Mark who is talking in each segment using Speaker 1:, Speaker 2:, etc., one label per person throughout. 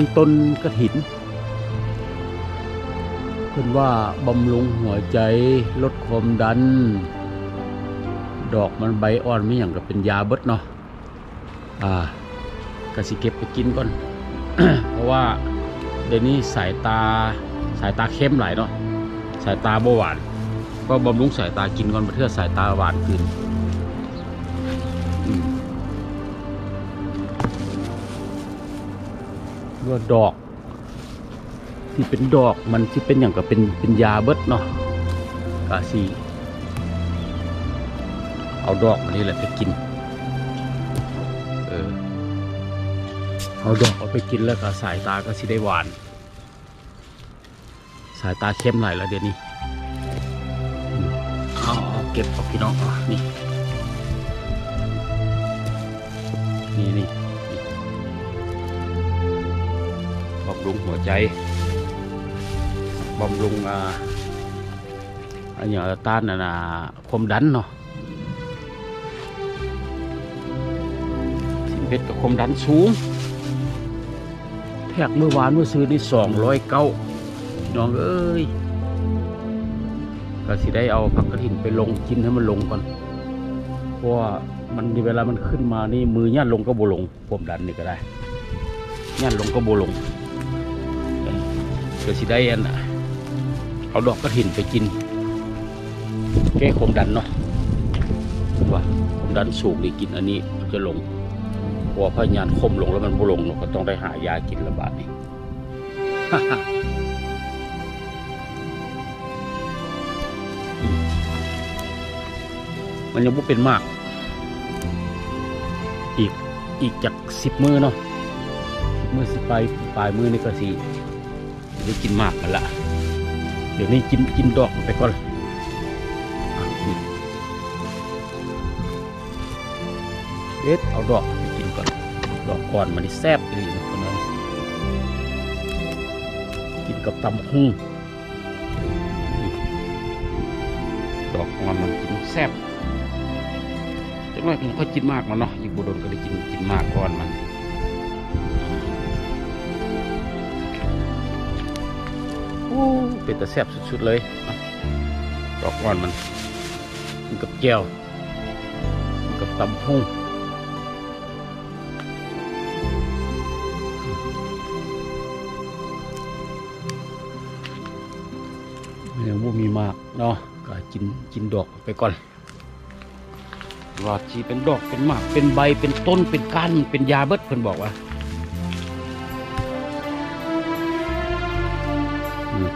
Speaker 1: มีต้นกระถินเพิ่นว่าบำรุงหัวใจลดความดัน ดอกมันใบอ่อนไม่อย่างกับเป็นยาเบิดเนาะอ่ากระสิเก็บไปกินก่อน เพราะว่าเดี๋ยวนี้สายตาสายตาเข้มหลายเนาะสายตาเบาหวาน ก็บำรุงสายตากินก่อนเพื่อสายตาหวานขึ้น ว่าดอก ที่เป็นดอกมันที่เป็นอย่างกับเป็นเป็นยาเบิดเนาะกาสีเอาดอกมันนี่แหละไปกิน เออ เอาดอกเอาไปกินแล้วก็สายตาก็สิได้หวาน สายตาเข้มหน่อยแล้วเดี๋ยวนี้เอาเอาเก็บเอาพี่น้องเอานี่ นี่นี่ำรุงหัวใจบำรุงอ่าอันอย่างต้านน่ะความดันเนาะสิเพชรกับความดันสูง แทกเมื่อวานเมื่อซื้อนี่สองร้อยเก้าน้องเอ้ยก็สิได้เอาผักกระถินไปลงกินให้มันลงก่อนเพราะว่ามันเวลามันขึ้นมานี่มือย่านลงก็บลงความดันนี่ก็ได้ย่านลงก็บลง ก็สิได้อันน่ะเอาดอกกระถินไปกิน แก้คมดันเนาะว่าคมดันสูงนี่กินอันนี้มันจะลงพราะว่าพยานคมลงแล้วมันบ่ลงเราก็ต้องได้หายากินระบาดนี่มันยังบ่เป็นมาก อีกอีกจากสิบมือเนาะสิบมือสิไปปลายมือนี่ก็สิ ได้กินมากกันละเดี๋ยวนี้กินกินดอกไปก่อนอะเด็ดเอาดอกไปกินก่อน ดอกก่อนมันนี่แซ่บเลยนะคนนั้นกินกับตำหุ่งดอกอ่อนมันกินแซ่บจังหน่อยผมก็กินมากมันเนาะยิ่งบุโดนก็ได้กินกินมากก่อนมัน เป็นแต่แซ่บสุดๆเลยดอกอ่อนมันกินกับแก้วกินกับตำหุ่งยังบ่มีมากเนาะก็กินกินดอกไปก่อนว่าจีเป็นดอกเป็นมากเป็นใบเป็นต้นเป็นก้านเป็นยาเบิดเพิ่นบอกว่า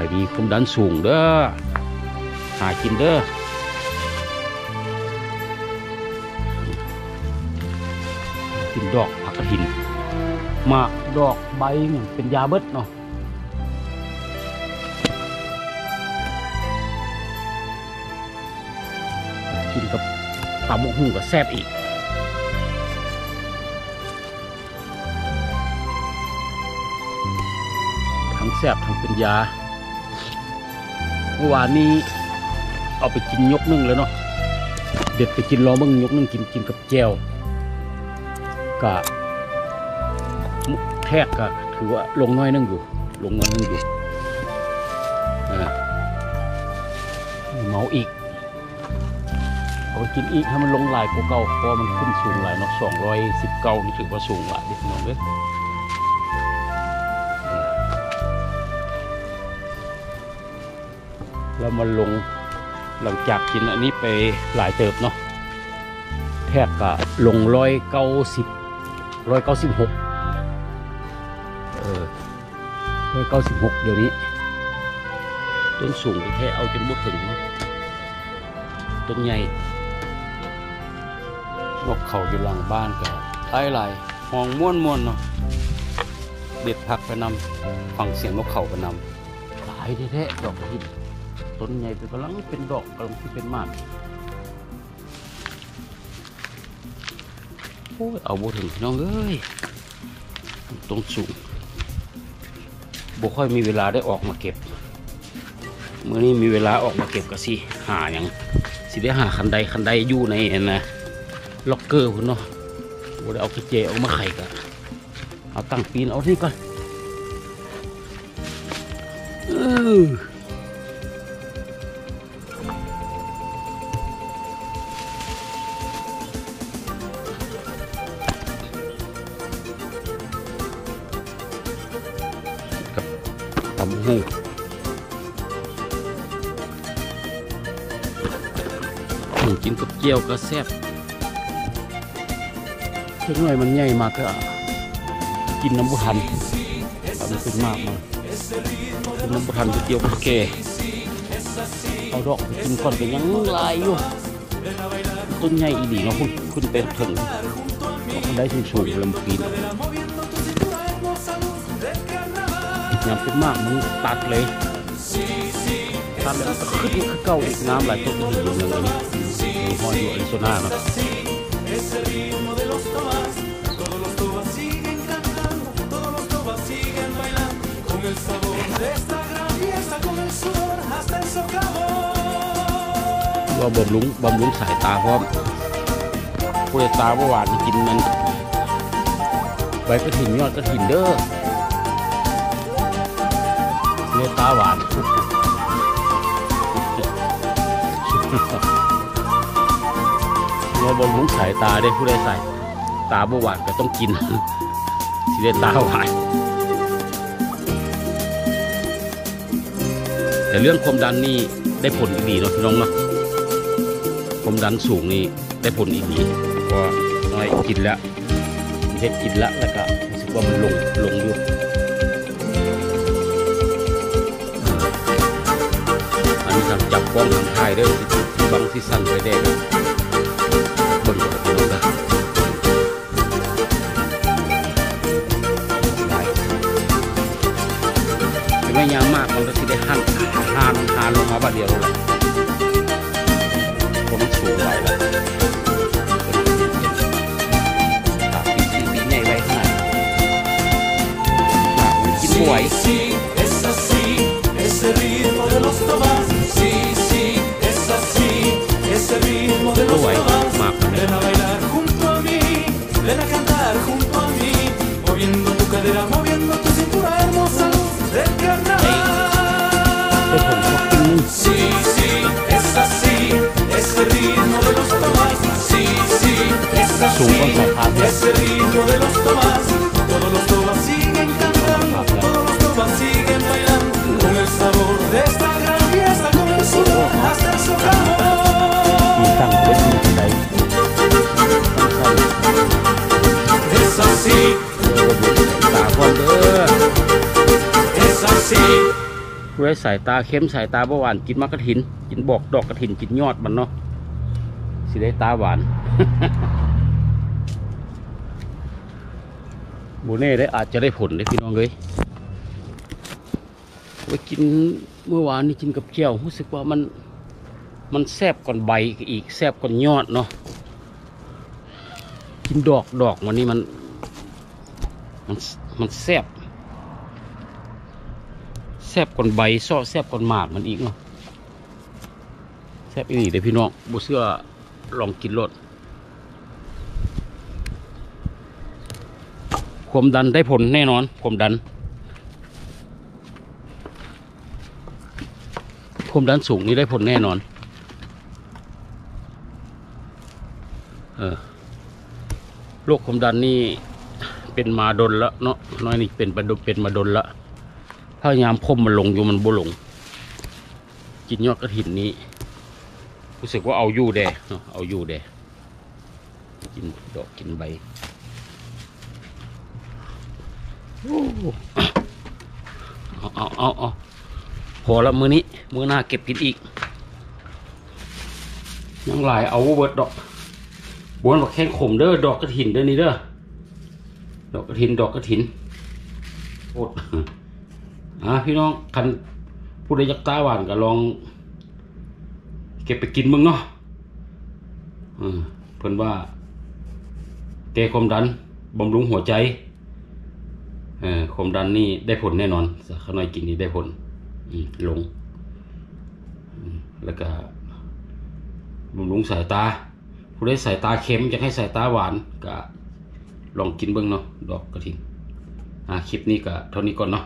Speaker 1: ใครมีความดันสูงเด้อหากินเด้อกินดอกผักกระถินมากดอกใบเนี่ยเป็นยาเบิดเนาะกินกับตำบักหุ่งกับแซ่บอีกทั้งแซ่บทั้งเป็นยา เมื่อวานนี้เอาไปกินยกนึ่งแล้วเนาะเด็ดไปกินรอมึงยกนึ่งกินกินกับแจวกะมุแทกกะถือว่าลงน้อยนึงอยู่ ลงน้อยนึงอยู่อ่าเมาอีกเอาไปกินอีกให้มันลงลายกว่าเก่าเพราะมันขึ้นสูงหลายเนาะสองร้อยสิบเก้านี่ถือว่าสูงหลายนิดน้องเล แล้วมันลงหลังจากกินอันนี้ไปหลายเติบเนาะแทบกะลงร้อยเก้าสิบร้อยเก้าสิบหกเออร้อยเก้าสิบหกเดี๋ยวนี้ ต้นสูงแท้ๆเอาจนบ่ถึงนะต้นใหญ่นกเขาอยู่หลังบ้านก็ไล่ไล่ห้องม้วนม้วนๆเนาะเด็ดผักไปนำฟังเสียงนกเขาไปนำหลายแท้ๆดอกหิน ต้นใหญ่เป็นกำลังเป็นดอกกำลังที่เป็นมากโอ้ยเอาบ่ถึงพี่น้องเอ้ยตรงสูงบ่ค่อยมีเวลาได้ออกมาเก็บเมื่อนี้มีเวลาออกมาเก็บก็สิหาอย่างสิได้หาคันใดคันใดอยู่ในนะล็อกเกอร์คุณเนาะบ่ได้เอากระเจออกมาไข่กะเอาตั้งปีนเอาที่ก่อนอ กินกับเกี๊ยวก็แซ่บเล็กน้อยมันใหญ่มากก็กินน้ำบุทันทำขึ้นมากมากินน้ำบุทันก๋วยเตี๋ยวกับแกเอาดอกกินก่อนก็ยังลายอยู่ต้นใหญ่อีหลีเนาะคุณคุณเป็นถึงเขาได้สูงสูงลำปีนยำเป็นมากมึงตัดเลยตัดแล้วก็ขึ้นขึ้นเก้าอีกน้ำไหลต้นก็อยู่อย่างนี้ อยู่ห้อยอยู่อาริโซนาเนาะ
Speaker 2: Es el ritmo de los tobas, todos los tobas siguen cantando, todos los tobas siguen bailando, con el sabor de esta gran fiesta, con el sudor hasta el socavón.
Speaker 1: ว่าบำรุงบำรุงสายตาพร้อมผู้ใดตาบ่หวานกินมันใบกระถิ่นยอดกระถิ่นเด้อเนื้อตาหวาน บำรุงสายตาได้ผู้ใดใส่ตาบ่หวานก็ต้องกินสิได้ตาหวานแต่เรื่องความดันนี่ได้ผลอีกดีเนาะพี่น้องเนาะความดันสูงนี่ได้ผลอีกดีเพราะน้อยกินแล้วเฮ็ดกินแล้วแล้วก็รู้สึกว่ามันลงลงอยู่อันนี้ทางจับกล้องทางถ่ายเด้ที่ที่บังที่สั่นไปแด ยามมากมันก็สิได้หั่นหันหันลงมาบาดเดียวเลยผมสูงไปแล้ว ผู้ใดสายตาเข้มสายตาบ่หวานกินมะกระถิน กินบอกดอกกระถินกินยอดมันเนาะสิได้ตาหวานโบเน่ได้อาจจะได้ผลได้พี่น้องเลยไปกินเมื่อวานนี่กินกับเจียวรู้สึกว่ามันมันแซบก่อนใบอีกแซบก่อนยอดเนาะกินดอกดอกมันนี่มัน มันมันแซบ แซบก่อนใบซอแซบก่อนหมากมันอีกเนาะแซบอีนี่เด้อพี่น้องบ่เชื่อลองกินรสความดันได้ผลแน่นอนความดันความดันสูงนี่ได้ผลแน่นอน เออโรคความดันนี่เป็นมาดนแล้วเนาะน้อยนี่เป็นประดเป็นมาดนละ พยายามคมมันลงอยู่มันบ่ลง กินยอดกระถินนี้ รู้สึกว่าเอาอยู่แดเนาะเอาอยู่แดกินดอกกินใบโอ้เอาเอาเอาเอาพอละมือนี้ มือหน้าเก็บกินอีก ยังหลายเอาเบิร์ดดอกบวนบอกแข้งขมเด้อดอกกระถินเด้อนี่เด้อดอกกระถินดอกกระถินโอด อะพี่น้องคันผู้ใดอยากตาหวานก็ลอง เก็บไปกินมึงเนาะเพิ่นว่าแก้ความดันบำรุงหัวใจเออความดันนี่ได้ผลแน่นอนสักขน้อยกินนี่ได้ผลอืมลง แล้วก็บำรุงสายตา ผู้ได้สายตาเข้มอยากให้สายตาหวานก็ลองกินเบิ่งเนาะดอกกระถินอ่าคลิปนี้ก็เท่านี้ก่อนเนาะ